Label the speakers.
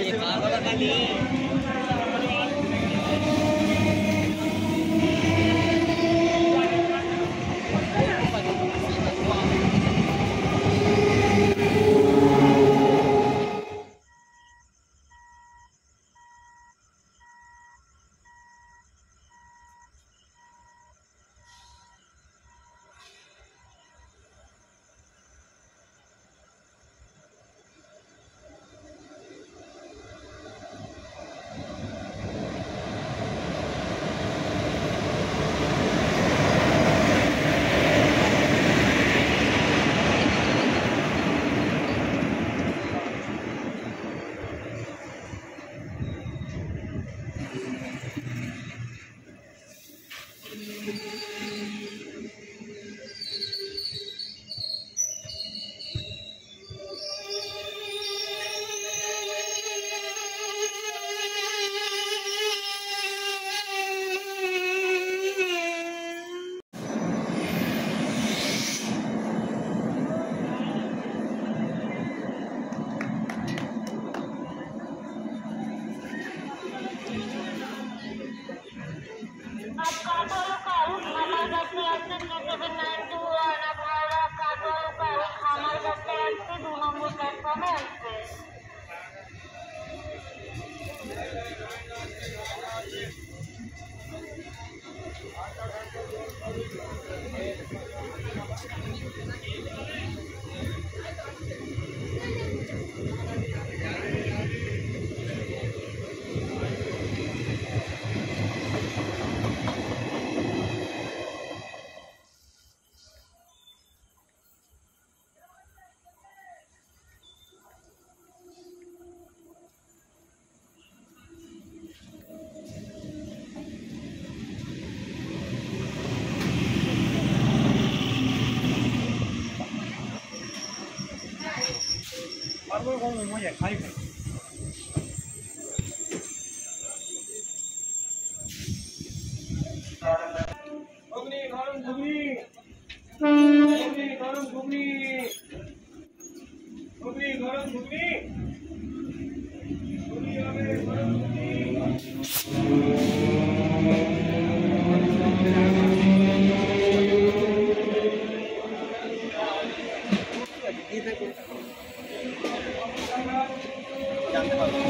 Speaker 1: 你爬过来赶紧
Speaker 2: いいからね。
Speaker 1: 해. ঘুগনি জানতে পারবো